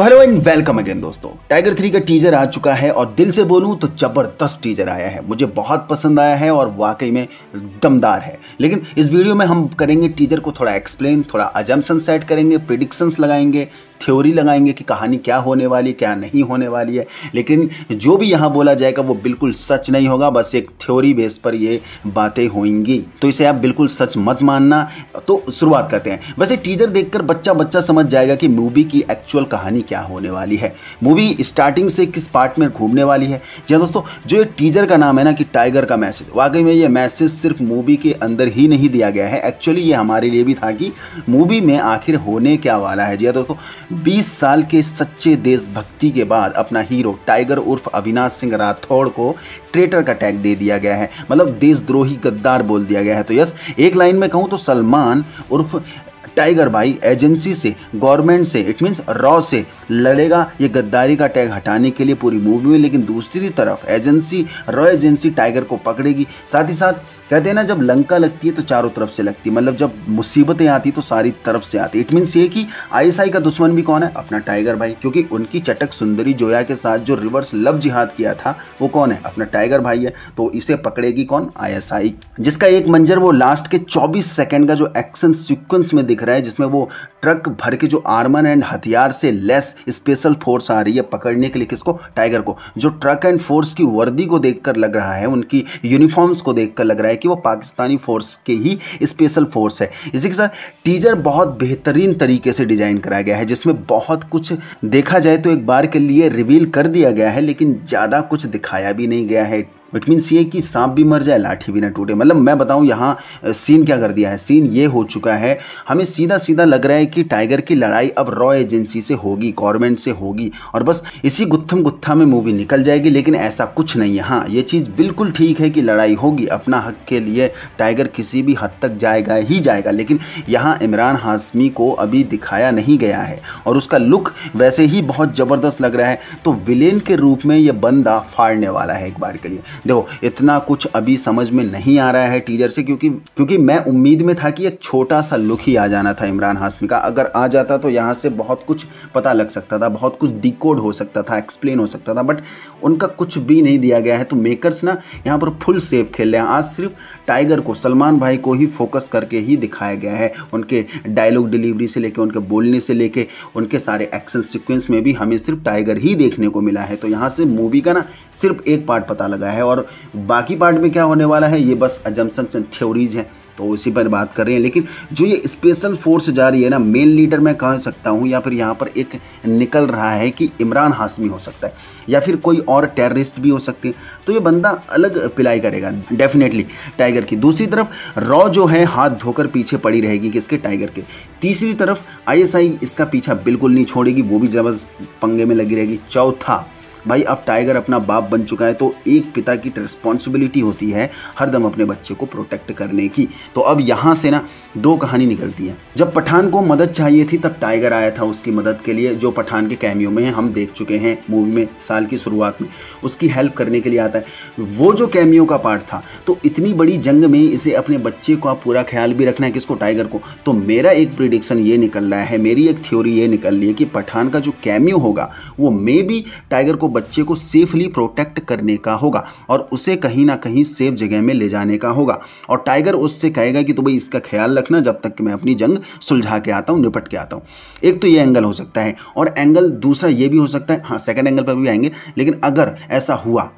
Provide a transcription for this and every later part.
तो hello and welcome again दोस्तों। Tiger three का टीजर आ चुका है और दिल से बोलूँ तो ज़बरदस्त टीजर आया है। मुझे बहुत पसंद आया है और वाकई में दमदार है। लेकिन इस वीडियो में हम करेंगे टीजर को थोड़ा एक्सप्लेन थोड़ा अजम्पन सेट करेंगे प्रिडिक्शंस लगाएँगे थ्योरी लगाएँगे कि कहानी क्या होने वाली, क्या नहीं होने वाली है। लेकिन जो भी यहाँ बोला जाएगा वो बिल्कुल सच नहीं होगा, बस एक थ्योरी बेस पर ये बातें होंगी। तो इसे आप बिल्कुल सच मत मानना। तो शुरुआत करते हैं। वैसे टीजर देखकर बच्चा बच्चा समझ जाएगा कि मूवी की एक्चुअल कहानी क्या होने वाली है? मूवी स्टार्टिंग से किस पार्ट में घूमने वाली है? जी हाँ दोस्तों, जो ये टीजर का नाम है ना कि टाइगर का मैसेज वाकई में ये मैसेज सिर्फ़ मूवी के अंदर ही नहीं दिया गया है। एक्चुअली ये हमारे लिए भी था कि मूवी में आखिर होने क्या वाला है? जी हाँ दोस्तों 20 साल के सच्चे देशभक्ति के बाद अपना हीरो टाइगर उर्फ़ अविनाश सिंह राठौड़ को ट्रेटर का टैग दे दिया गया है। मतलब देशद्रोही गद्दार बोल दिया गया है। तो यस, एक लाइन में कहूँ तो सलमान उर्फ़ टाइगर भाई एजेंसी से, गवर्नमेंट से इट मीन्स रॉ से लड़ेगा। ये गद्दारी का टैग हटाने के लिए पूरी मूवी में लेकिन दूसरी तरफ़ एजेंसी रॉ एजेंसी टाइगर को पकड़ेगी। साथ ही साथ कहते हैं ना, जब लंका लगती है तो चारों तरफ़ से लगती है। मतलब जब मुसीबतें आती तो सारी तरफ़ से आती इट मीन्स ये कि आईएसआई का दुश्मन भी कौन है? अपना टाइगर भाई। क्योंकि उनकी चटक सुंदरी जोया के साथ जो रिवर्स लव जिहाद किया था, वो कौन है? अपना टाइगर भाई है। तो इसे पकड़ेगी कौन? आईएसआई। जिसका एक मंजर वो लास्ट के चौबीस सेकेंड का जो एक्शन सीक्वेंस में दिख रहा है, जिसमें वो ट्रक भर के जो आर्मन एंड हथियार से लेस स्पेशल फोर्स आ रही है पकड़ने के लिए किसको? टाइगर को। जो ट्रक एंड फोर्स की वर्दी को देखकर लग रहा है, उनकी यूनिफॉर्म्स को देखकर लग रहा है कि वो पाकिस्तानी फोर्स के ही स्पेशल फोर्स है। इसी के साथ टीजर बहुत बेहतरीन तरीके से डिज़ाइन कराया गया है, जिसमें बहुत कुछ देखा जाए तो एक बार के लिए रिवील कर दिया गया है, लेकिन ज़्यादा कुछ दिखाया भी नहीं गया है। इट मीन्स ये कि सांप भी मर जाए, लाठी भी ना टूटे। मतलब मैं बताऊँ यहाँ सीन क्या कर दिया है? सीन ये हो चुका है। हमें सीधा सीधा लग रहा है कि टाइगर की लड़ाई अब रॉ एजेंसी से होगी गवर्नमेंट से होगी। और बस इसी गुत्थम गुत्था में मूवी निकल जाएगी, लेकिन ऐसा कुछ नहीं है। हाँ ये चीज़ बिल्कुल ठीक है कि लड़ाई होगी। अपना हक के लिए टाइगर किसी भी हद तक जाएगा, ही जाएगा। लेकिन यहाँ इमरान हाशमी को अभी दिखाया नहीं गया है। और उसका लुक वैसे ही बहुत ज़बरदस्त लग रहा है। तो विलेन के रूप में ये बंदा फाड़ने वाला है एक बार के लिए। देखो, इतना कुछ अभी समझ में नहीं आ रहा है टीजर से क्योंकि क्योंकि मैं उम्मीद में था कि एक छोटा सा लुक ही आ जाना था इमरान हाशमी का। अगर आ जाता तो यहाँ से बहुत कुछ पता लग सकता था, बहुत कुछ डिकोड हो सकता था एक्सप्लेन हो सकता था बट उनका कुछ भी नहीं दिया गया है। तो मेकर्स ना यहाँ पर फुल सेफ़ खेल रहे हैं। आज सिर्फ़ टाइगर को, सलमान भाई को ही फोकस करके ही दिखाया गया है। उनके डायलॉग डिलीवरी से लेके, उनके बोलने से लेके, उनके सारे एक्शन सिक्वेंस में भी हमें सिर्फ़ टाइगर ही देखने को मिला है। तो यहाँ से मूवी का ना सिर्फ़ एक पार्ट पता लगा है और बाकी पार्ट में क्या होने वाला है? ये बस अजम्पन्स एंड थ्योरीज हैं। तो उसी पर बात कर रहे हैं। लेकिन जो ये स्पेशल फोर्स जा रही है ना मेन लीडर मैं कह सकता हूँ, या फिर यहाँ पर एक निकल रहा है कि इमरान हाशमी हो सकता है, या फिर कोई और टेररिस्ट भी हो सकते हैं तो ये बंदा अलग पिलाई करेगा डेफिनेटली टाइगर की। दूसरी तरफ़ रॉ जो है, हाथ धोकर पीछे पड़ी रहेगी किसके? टाइगर के। तीसरी तरफ़ आईएसआई इसका पीछा बिल्कुल नहीं छोड़ेगी, वो भी ज़बरदस्त पंगे में लगी रहेगी। चौथा भाई, अब टाइगर अपना बाप बन चुका है तो एक पिता की रिस्पॉन्सिबिलिटी होती है हरदम अपने बच्चे को प्रोटेक्ट करने की। तो अब यहाँ से ना दो कहानी निकलती है। जब पठान को मदद चाहिए थी, तब टाइगर आया था उसकी मदद के लिए, जो पठान के कैमियो में हम देख चुके हैं मूवी में, साल की शुरुआत में। उसकी हेल्प करने के लिए आता है। वो जो कैमियो का पार्ट था तो इतनी बड़ी जंग में इसे अपने बच्चे का पूरा ख्याल भी रखना है किसको? टाइगर को। तो मेरा एक प्रिडिक्शन ये निकल रहा है, मेरी एक थ्योरी ये निकल रही है कि पठान का जो कैमियो होगा, वो मे भी टाइगर को बच्चे को सेफली प्रोटेक्ट करने का होगा और उसे कहीं ना कहीं सेफ़ जगह में ले जाने का होगा। और टाइगर उससे कहेगा कि तो भाई इसका ख्याल रखना, जब तक कि मैं अपनी जंग सुलझा के आता हूँ, निपट के आता हूँ। एक तो ये एंगल हो सकता है और एंगल दूसरा ये भी हो सकता है हाँ सेकेंड एंगल पर भी आएँगे, लेकिन अगर ऐसा हुआ,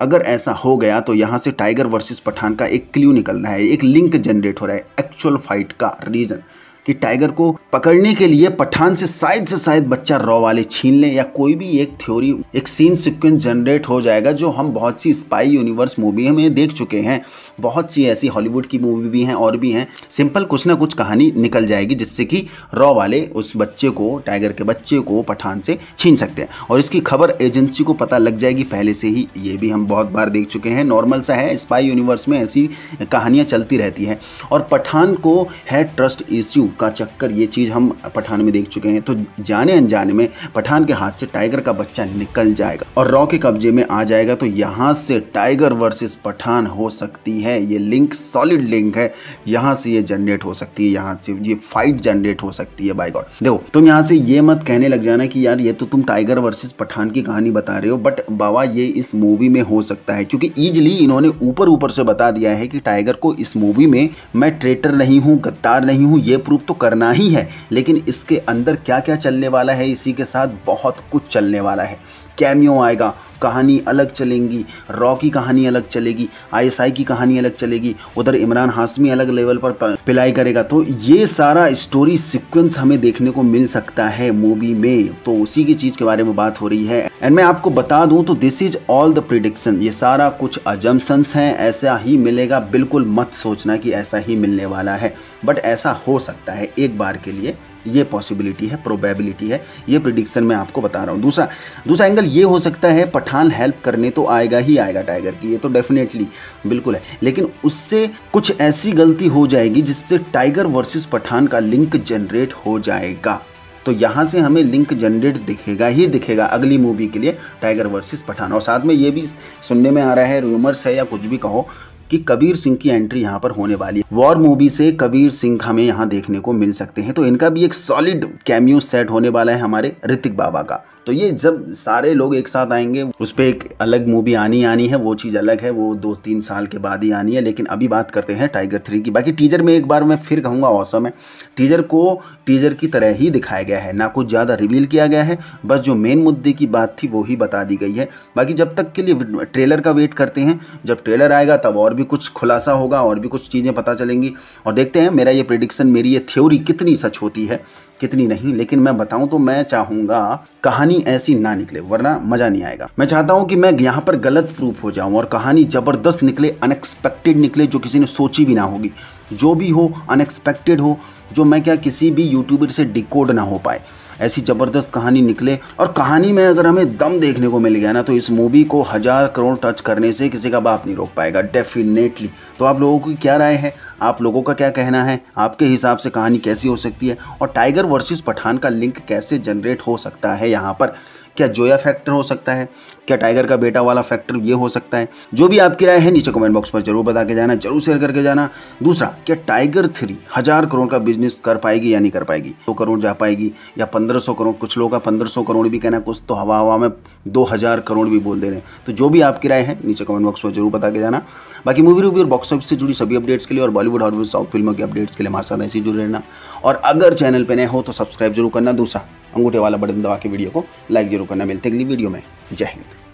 अगर ऐसा हो गया तो यहाँ से टाइगर वर्सेस पठान का एक क्ल्यू निकल रहा है, एक लिंक जनरेट हो रहा है एक्चुअल फाइट का रीजन कि टाइगर को पकड़ने के लिए पठान से शायद से शायद बच्चा रॉ वाले छीन लें या कोई भी एक थ्योरी, एक सीन सिक्वेंस जनरेट हो जाएगा जो हम बहुत सी स्पाई यूनिवर्स मूवी में देख चुके हैं। बहुत सी ऐसी हॉलीवुड की मूवी भी हैं, और भी हैं। सिंपल कुछ ना कुछ कहानी निकल जाएगी जिससे कि रॉ वाले उस बच्चे को, टाइगर के बच्चे को पठान से छीन सकते हैं। और इसकी खबर एजेंसी को पता लग जाएगी, पहले से ही ये भी हम बहुत बार देख चुके हैं। नॉर्मल सा है स्पाई यूनिवर्स में ऐसी कहानियाँ चलती रहती हैं। और पठान को है ट्रस्ट इश्यू का चक्कर, ये चीज़ हम पठान में देख चुके हैं। तो जाने अनजाने में पठान के हाथ से टाइगर का बच्चा निकल जाएगा और रॉ के कब्जे में आ जाएगा। तो यहाँ से टाइगर वर्सेस पठान हो सकती है। ये लिंक, सॉलिड लिंक है। यहाँ से ये जनरेट हो सकती है। यहाँ से ये फाइट जनरेट हो सकती है बाई गॉड। देखो, तुम यहाँ से ये मत कहने लग जाना कि यार ये तो तुम टाइगर वर्सेस पठान की कहानी बता रहे हो, बट बाबा ये इस मूवी में हो सकता है। क्योंकि ईजली इन्होंने ऊपर ऊपर से बता दिया है कि टाइगर को इस मूवी में मैं ट्रेटर नहीं हूँ, गद्दार नहीं हूँ, ये प्रूफ तो करना ही है, लेकिन इसके अंदर क्या क्या चलने वाला है, इसी के साथ बहुत कुछ चलने वाला है। कैमियो आएगा। कहानी अलग चलेंगी रॉ की कहानी अलग चलेगी आईएसआई की कहानी अलग चलेगी, उधर इमरान हाशमी अलग लेवल पर पिलाई करेगा। तो ये सारा स्टोरी सीक्वेंस हमें देखने को मिल सकता है मूवी में। तो उसी की चीज़ के बारे में बात हो रही है। एंड मैं आपको बता दूँ तो this is all the prediction ये सारा कुछ अजम्पन्स हैं, ऐसा ही मिलेगा। बिल्कुल मत सोचना कि ऐसा ही मिलने वाला है। बट ऐसा हो सकता है एक बार के लिए। ये पॉसिबिलिटी है प्रोबेबिलिटी है, ये प्रिडिक्शन मैं आपको बता रहा हूँ। दूसरा दूसरा एंगल ये हो सकता है, पठान हेल्प करने तो आएगा ही आएगा टाइगर की, ये तो डेफिनेटली बिल्कुल है। लेकिन उससे कुछ ऐसी गलती हो जाएगी जिससे टाइगर वर्सेस पठान का लिंक जनरेट हो जाएगा। तो यहाँ से हमें लिंक जनरेट दिखेगा ही दिखेगा अगली मूवी के लिए टाइगर वर्सेस पठान। और साथ में ये भी सुनने में आ रहा है रूमर्स है या कुछ भी कहो कि कबीर सिंह की एंट्री यहाँ पर होने वाली है। वॉर मूवी से कबीर सिंह हमें यहाँ देखने को मिल सकते हैं। तो इनका भी एक सॉलिड कैमियो सेट होने वाला है हमारे ऋतिक बाबा का। तो ये जब सारे लोग एक साथ आएँगे, उस पर एक अलग मूवी आनी आनी है, वो चीज़ अलग है, वो दो तीन साल के बाद ही आनी है। लेकिन अभी बात करते हैं टाइगर थ्री की। बाकी टीजर में एक बार मैं फिर कहूँगा औसम है। टीजर को टीजर की तरह ही दिखाया गया है। ना कुछ ज़्यादा रिवील किया गया है, बस जो मेन मुद्दे की बात थी वो ही बता दी गई है। बाकी जब तक के लिए ट्रेलर का वेट करते हैं, जब ट्रेलर आएगा तब और भी कुछ खुलासा होगा और भी कुछ चीज़ें पता चलेंगी। और देखते हैं, मेरा ये प्रिडिक्शन मेरी ये थ्योरी कितनी सच होती है, कितनी नहीं, लेकिन मैं बताऊँ तो मैं चाहूँगा कहानी ऐसी ना निकले, वरना मज़ा नहीं आएगा। मैं चाहता हूँ कि मैं यहाँ पर गलत प्रूफ हो जाऊँ और कहानी ज़बरदस्त निकले अनएक्सपेक्टेड निकले, जो किसी ने सोची भी ना होगी। जो भी हो अनएक्सपेक्टेड हो, जो मैं क्या किसी भी यूट्यूबर से डिकोड ना हो पाए। ऐसी ज़बरदस्त कहानी निकले। और कहानी में अगर हमें दम देखने को मिल गया ना तो इस मूवी को हज़ार करोड़ टच करने से किसी का बाप नहीं रोक पाएगा डेफिनेटली तो आप लोगों की क्या राय है? आप लोगों का क्या कहना है? आपके हिसाब से कहानी कैसी हो सकती है? और टाइगर वर्सेस पठान का लिंक कैसे जनरेट हो सकता है यहाँ पर? क्या जोया फैक्टर हो सकता है? क्या टाइगर का बेटा वाला फैक्टर ये हो सकता है? जो भी आपकी राय है, नीचे कमेंट बॉक्स पर ज़रूर बता के जाना, ज़रूर शेयर करके जाना। दूसरा, क्या टाइगर थ्री हज़ार करोड़ का बिज़नेस कर पाएगी या नहीं कर पाएगी? दो तो करोड़ जा पाएगी या पंद्रह सौ करोड़? कुछ लोगों का पंद्रह सौ करोड़ भी कहना कुछ तो हवा हवा में दो हज़ार करोड़ भी बोल दे रहे हैं। तो जो भी आपकी राय है, नीचे कमेंट बॉक्स पर ज़रूर बता के जाना। बाकी मूवी रिव्यू और बॉक्स ऑफ़िस से जुड़ी सभी अपडेट्स के लिए और बॉलीवुड और साउथ फ़िल्मों के अपडेट्स के लिए हमारे साथ ऐसे जुड़े रहना। और अगर चैनल पर नए हो तो सब्सक्राइब ज़रूर करना। दूसरा, अंगूठे वाला बटन दबा के वीडियो को लाइक ज़रूर करना मिलते अगली वीडियो में। जय हिंद।